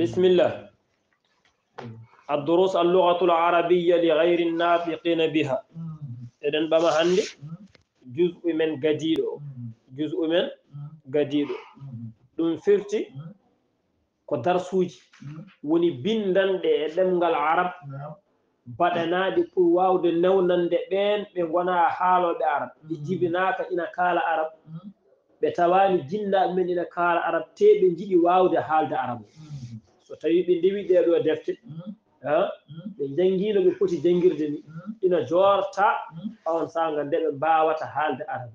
بسم الله الدروس اللغة العربية لغير الناطقين بها إذن بما عندي جزء من جديد جزء من جديد ɗum firti ko darsuji woni bindande e ɗemgal arab baɗanaɗi pour wawde newnande ɓen ɓe gona haaloɓe arab ɓe jibinaka ina kaala arab ɓe tawani jillaɓe men ina kaala arab te ɓe jiɗi wawde haalde arabu so tawi ɓe ndewi ɗeɗo e defte ɓe janngino ɓe poti janngirde ni. Ina jorta on sanga nde ɓe mbawata haalde arab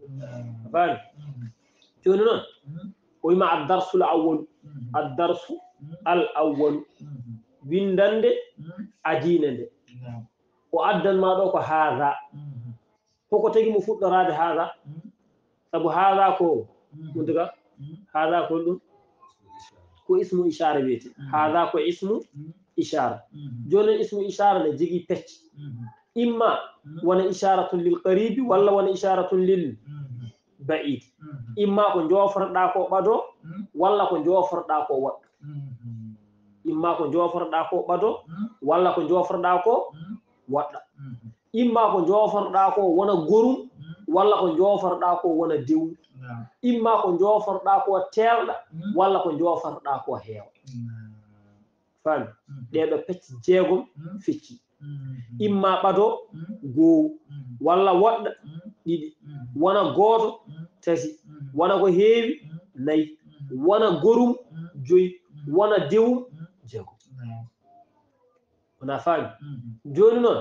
fani joni noon o wima addarsul awwalu. Addarsu al awwalu windande adina nde o addanma ɗo ko haada hoko tagi mo fuɗɗorade haada saabu haha ko ɗumtuga haha ko ɗum ko ismu ishara wiyete haha ko ismu ishara joni ismu ishara nde jogui pecce imma wona isharatun lil qaribi walla wona isharatun lil baid. Imma ko jofrɗa ko ɓado walla ko jofrɗa ko woɗɗo imma ko jofrɗa ko ɓado walla ko jofrɗa ko woɗɗa imma ko jofrɗa ko wona gorum walla ko jooforɗaa ko wona dewri imma ko jooforɗaa ko teelɗa walla ko jooforɗaa ko heewa. Faami ɗeeɗo pecce jeegom fecci. Imma ɓado goowu. Walla woɗɗa ɗiɗi. Wona gooto tati wona ko heewi nayi. Wona gorum joyi. Wona dewum jeegom. Wona faami jooni noon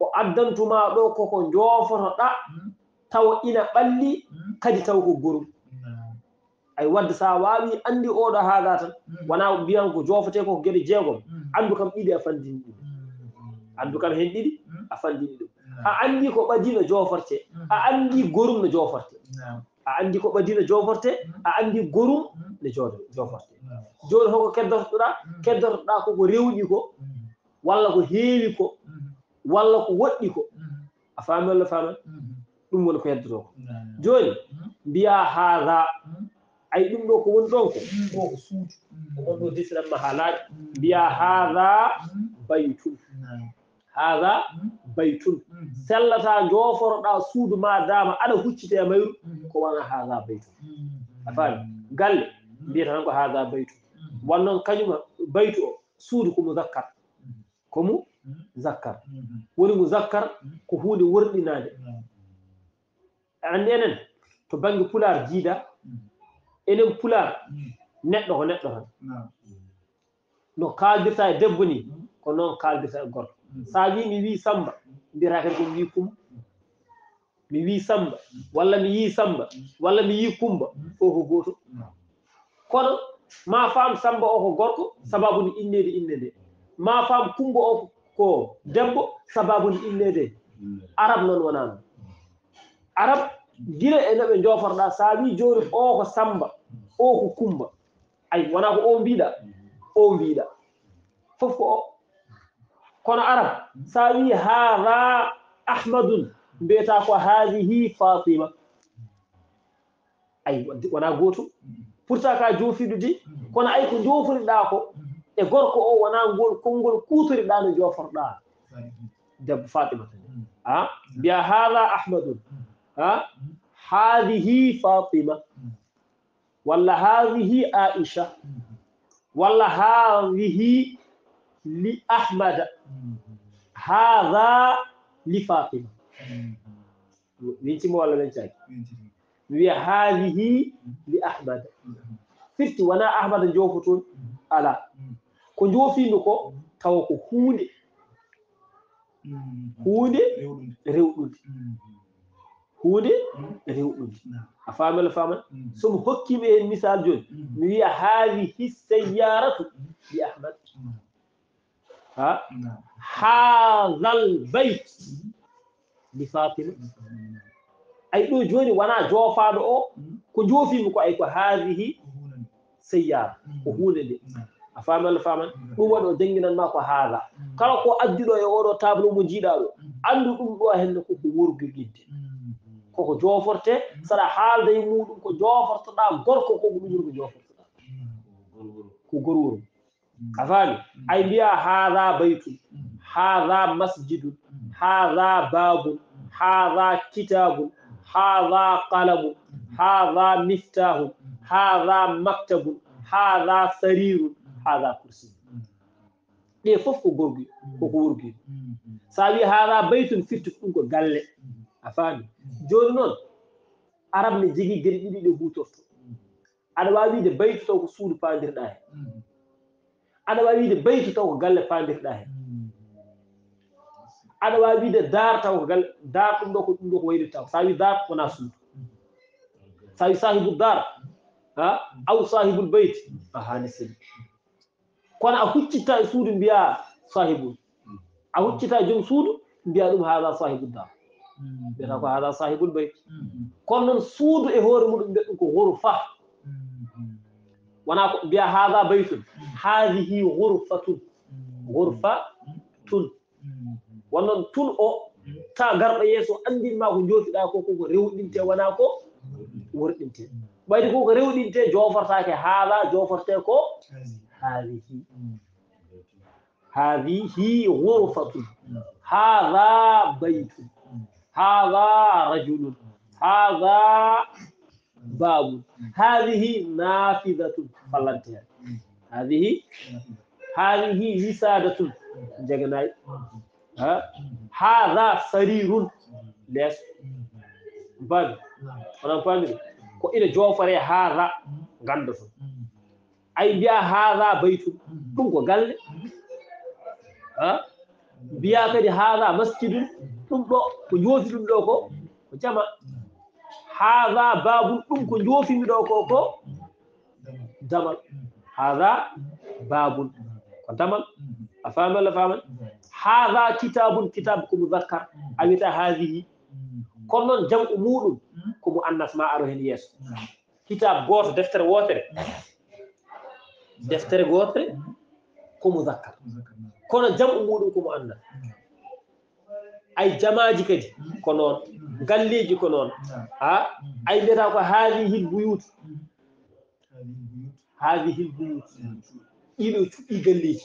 o addantuma ɗo koko joofotoɗa tawa ina ɓalli hmm. kadi taw ko gorum hmm. ay wadde so a waawi anndi oɗo haaga tan hmm. wonaa mbiyan ko joofete koko geɗe jeegom. Anndu kam ɗiɗi a fandini ɗum. Anndu kam heen ɗiɗi a fandini ɗum. A anndi ko ɓadino jooforte a anndi gorum no jooforte a anndi ko ɓadino jooforte a anndi gorum no jooforte jooni hoko keddotoɗa keddotoɗa koko rewɗi ko walla ko heewi ko walla ko woɗɗi ko. A faami walla faaman ɗum woni ko heddoto ko. Joni mbiya haha ay ɗum ɗo ko woni ɗon ko. Ɗo ko suudu ko on ɗo desiranma haalaji mbiya haha baytun haha baytun sellata joforoɗa suudu ma dama aɗa huccite e mayru ko wona haha baytun a faami galle mbiyata tan ko haha baytun wannoon kañuma baytu o suudu komo zakkar komo zakkar. Woni mo zakkar ko hunde worɗinade E andi enen to bange pular jiida enen pular neɗɗo ko neɗɗo tan. No kaldirta e debbo ni ko noon kaldirta e gorko. So a wi mi wi samba mbiyata kadi komi wi kumba. Mi wi samba walla mi yi samba walla mi yi kumba o ko gooto. Kono ma faam samba o ko gorko sababude innede inne nde ma faam kumba o ko debbo sababude innede arab noon wonano arab gila e no ɓe joforɗa sa wi joni o ko samba o ko kumba. Ay wona ko o mbiɗa o mbiɗa fof ko o kono arab sa wi hada ahmadun mbiyata ko hadihi fatima ay wona goto pourtant ka jofiɗo di kono ay ko joforiɗa ko e gorko o wona ngol konngol kutoriɗa no joforiɗa debbo fatimata a ah, mbiya hada ahmadun. ah haadihi fatima. Wala haadihi aisha. Wala haadihi li ahmada haada li fatima. Wincima walla wencaki mi wiya haadihi li ahmada firti wona ahmada joofu toon ko joofindu ko tawa ko huunde. Mm-hmm. Huunde rewɗunde. huunde hmm. ete huɗɗude a faami walla somi hmm. somo hokkiɓe hen misal joni hmm. mi wiya haadihi sayyaratu li ahmad. Ha? Haadal bayt li fatima. Ay ɗo joni wona joofaɗo o ko joofimi ko ay ko haadihi sayyara ko hunde nde. A faami allah faamani ɗum waɗi o jangginanma ko haala kala ko addiɗo e oɗo table mo jiiɗa ɗo andu ɗum ɗo henne koko worguidde koko jooforte mm. saɗa haalda e muɗum ko joofortoɗa gorko ko ko ɗum wuro ko joofortoɗa. Ko gorwuro mm. a faami? Mm. Ay mbiya haha baytun haha masjidun haha babun haha kitabun haha qalamun haha miftahun haha maktabun haha sarirun haha kursi. Ɗe fof ko gorgi koko worgi so a wi haha baytun firti ɗum ko galle. A faami? jooni noon arab ne jegii geɗe ɗiɗi ɗe huutorto. Aɗa waawi wiide baytu taw ko suudu paandirɗaa heen. Aɗa waawi wiide baytu taw ko galle paandirɗaa heen. Aɗa waawi wiide daar taw ko galle daar ɗum ɗo ko ɗum ɗo ko wayri taw. So a wii daar wonaa suudu. So a wii sahibu daar ha? Aw sahibul beyti a haani seli kono a huccittaa e suudu mbiyaa sahibul a huccittaa e joom suudu mbiyaa ɗum haala sahibu daar. Mm-hmm. mbiyata ko haala sahibul bayt. Mm-hmm. Kono noon suudu e hoore muɗum mbiyat ɗum ko hurfa mm-hmm. wona ko mbiya haha baytun. Hadihi gurfatun hurfa tun wonnoon tun o ta garɗo yeeso andinma ko joofiɗa ko koko rewɗinte wona ko worɗinte ɓayde koko rewɗinte jofortake haala joforte ko hadihi hadihi gurfatun haala baytun. هذا rajulun. هذا babun hadihi nafidatun. فلنتها hadihi hadihi wisadatun. Jeganayi haha sarirun. ليس باب onon فاهم ko ina joofare haha ganda ton ay mbiya haha baytum ɗum ko galle. Mbiya kadi haha masjidum ɗum ɗo ko joofi ɗum ɗo ko ko jama. Haha babum ɗum ko joofimi ɗo ko ko damal. Haha babum ko damal. A faami allah faaman. Haha kitabun kitabe komo zakkar a wiyata haadihi kono noon jamɗo muɗum komo annas ma aro hen yeeso. Kitabe goto deftere wotere deftere gotere komo zakkar kono jamɗo muɗum komo annas. ay jamaji kadi ko noon galleji ko noon. A ay mbiyata ko haali hil buyut haali hil buyut ɗiɗo cuɗɗi galleji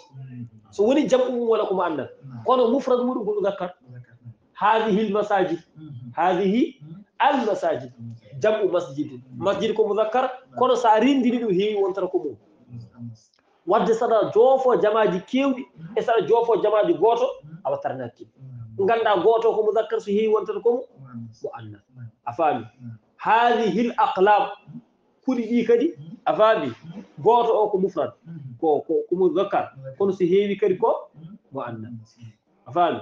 so woni jamɗu mum wala komo anndal kono mufrad muɗum ko ɗum gakkat hadihi l masajid hadihi al masajid jamɗu masjid masjid ko moudakkar kono so a rendini ɗum heewi wontata ko mum. Wadde saɗa joofo jamaji kewɗi e saɗa joofo jamaji gooto a wattarani hakkille ganda gooto ko moudakkar so heewi wontata komo mo annas a faami. Hadihi l aqlam kuɗi ɗi kadi a faami. Gooto o ko mufrad. Ko ko moudakkar kono so heewi kadi ko? Mo annas a faami.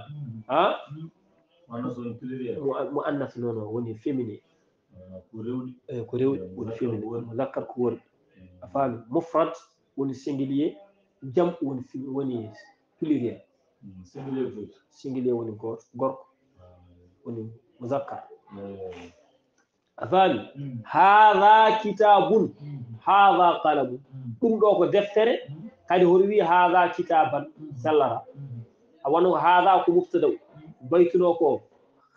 A mo annas noon o woni féminin. Eyi ko rewɗi. Eh, woni féminin. moudakkar ko worɓi a faami. Mofrad woni singulier. Jam woni woni pluriel. Mm, singulier woni goto gorko. Ah. Woni muzakkar eh. afami mm. haha kitabun mm. haha qalamun ɗum ɗo ko deftere. Kadi hoto wi haha kitaban sallara. A wano haha ko mubtada baytuno ko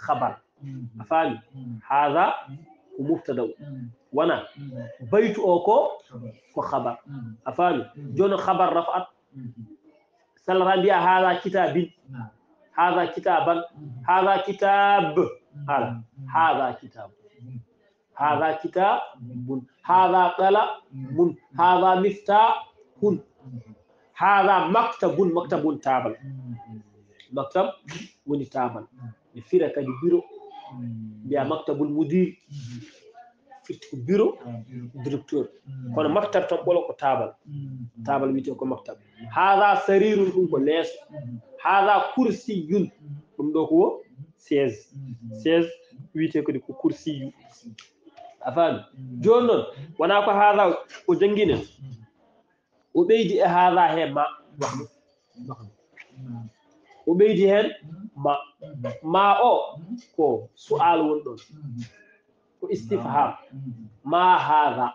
habar a faami haha ko mubtada wona baytu o ko ko habar a faami joni habar rafat. سلرا بيا هذا كتاب. هذا كتاب. هذا كتاب. هذا. هذا كتاب. هذا كتاب. هذا قلم هذا مفتاح. هذا مكتب. مكتب تابل مكتب من تابل الفيرة كان بيرو بيا مكتب المدير. Firti ko bureau directeur. Kono maktab tan ɓolo ko tabal. Tabal wiyete ko maktab. Haha sarirun ɗum ko leeso. Haha kursiyun ɗum ɗo ko wo seize. Seize wiyete kadi ko kursiyu. A faami joni noon wona ko haala o jannginen o ɓeydi e haala he ma. O ɓeydi heen ma. Ma o ko su'al woni ɗon istifham. Ma hadha?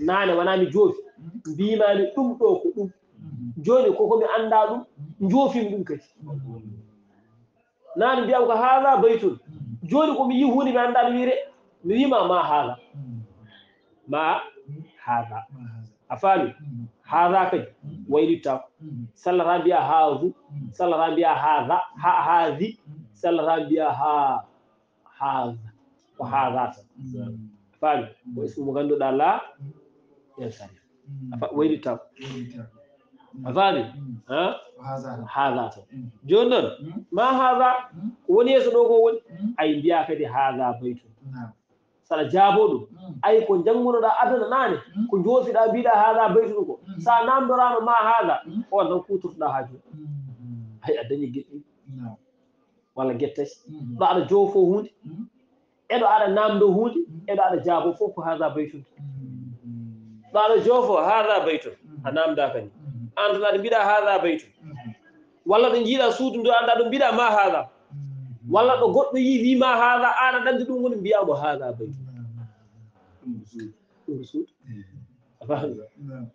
Nane wanami joofi mbimami ɗum ɗo ko ɗum joni kokomi annda ɗum joofimi ɗum kadi nane mbiyam ko haala baytun joni komi yi hunde mi anda mi wiire mi wima ma haala ma hadha. A faami haada kadi waylittako sallata mbiya haadu sallata mbiya hadha. Ha haadi sallata mbiya ha haada ko haada tan faami ko ismu mo ganduɗa la yen sarif waylittako a faami haada tan joni noon ma haada ko woni yeeso ɗo ko woni ay mbiya kadi haada baytu saɗa jaabo ɗum ay ko janngunoɗa adana naane ko joofiɗa mbiɗa haala baytu ɗum ko sa namdorama ma haala on tan kutortoɗa ha joni hay a dañi geɗɗi walla guettati ɗo aɗa joofo hunde eɗo aɗa namdo hunde eɗo aɗa jaabo fof ko haga baytun. Mm-hmm. Ɗo aɗa joofo haga baytun a mm-hmm. namda ni an tan aɗa mbiɗa haga baytun. Mm-hmm. Walla ɗo jiiɗa suudu ndu anda ɗo mbiɗa ma haga walla ɗo goɗɗo yi wima haga an aɗa andi ɗum woni mbiyamo haga baytun. Ɗum suudu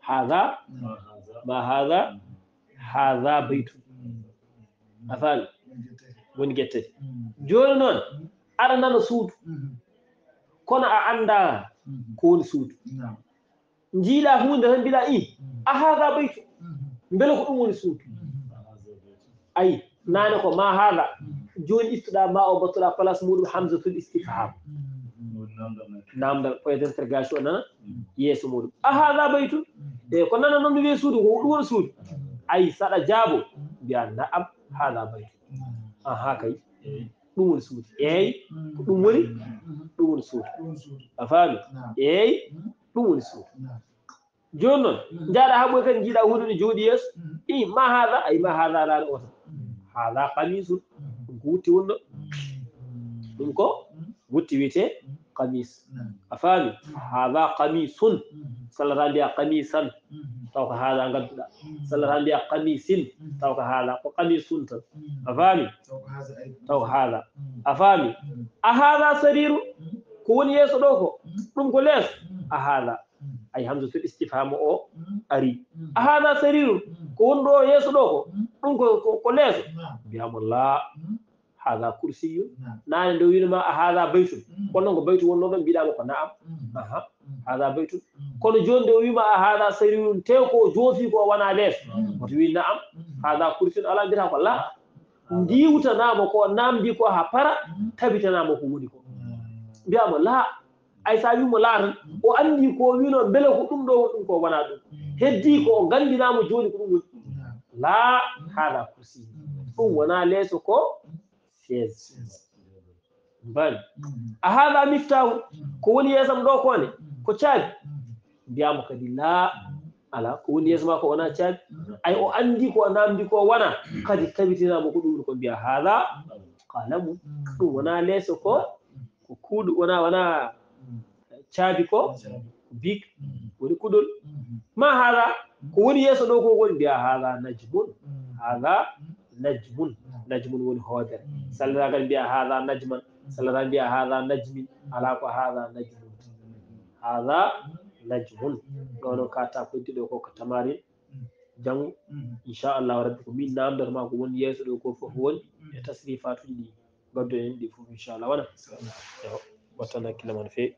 haga ma haga haga baytun. A faami woni guettati joni noon aɗa nana suudu. Mhm. Kono a annda mhm. ko woni suudu. Njiiɗa hunde tan mbiɗa i mhm. a haala ɓeytu mbele ko ɗum woni suudu. Ayi naane ko ma haala. Jooni ittuɗa ma o mbattuɗa place muɗum hamsatul istifham namdal point d'interrogation nana yeeso muɗum. A haala ɓeytu e ko nana noon mi wiye suudu ko ɗum woni suudu. Ayi saɗa jaabo. Mbiya na'am haala ɓeytu aha kay. Ɗum woni suudu eyi ko ɗum woni ɗum woni suudu a faami eyi ɗum woni suudu joni noon jaaɗa ha ɓoy kadi jiiɗa hunde ne jooɗi yeeso. I ma haala ayi ma haala laane o tan haala kamisul ɗum ko wutti wonno ɗum ko wutti wiyete kamis a faami haala kamisun sallata mbiya kamisan taw ko haala ngadduɗa. Sallata mbiya kamisin taw ko haala. Ko kamisun tan. A faami. Taw ko haala. A faami. A haala sariru ko woni yeeso ɗo ko? Ɗum ko lees? A haala. Ay hamsatul istifhama o ari. A haala sariru ko woni ɗo yeeso ɗo ko? Ɗum ko leeso mbiyamo la haala kursiyu. Naane nde winoma a haala baytum kono noon ko baytu wonno ɗon mbiɗama ko naam. Aha. Mm. haɗa beytu mm. kono joni nde o wima ah, a haɗa sarirun tew ko joofi ko wona lees. Mm. Oto wi naam haɗa kursin ala mbiyata ko la ndiwtanama ko namdi ko ha para tabitanama ko woni ko. Mbiyama la ay sa wimo la tan o andi ko wino beele ko ɗum ɗo woni ɗum ko wona ɗum. Heddi ko o gandinama joni ko ɗum woni la haɗa kursi. Ɗum wona leeso ko chaise mbani. A haɗa miftahu ko woni yeesam ɗo kone ko caabi mm-hmm. mbiyamo kadi la mm-hmm. ala ko woni yeeso ma ko wona caabi mm-hmm. ay o anndi ko namdi ko wona kadi tabitinamo ko ɗum ko mbiya haala. Qalamu ɗum wona leeso ko ko kuuɗu wona wona caabi ko bik woni kuɗol. Ma haala? Ko woni yeeso ɗo ko woni mbiya haala najmun. Haala najmun. Najmun woni hoodere. Sallata kadi mbiya haala najman. Sallata mbiya haala najmin. Ala ko haala najmun. haha najmun. Ɗono katako heddi ɗo ko ko tamarin jango mm. inchallahu rabbi ko min namdata ma ko woni yeeso ɗo ko fof woni mm. e tasrifatuji ɗi gaddo en ɗi fof inchallah wona wattana hakkille ma no feewi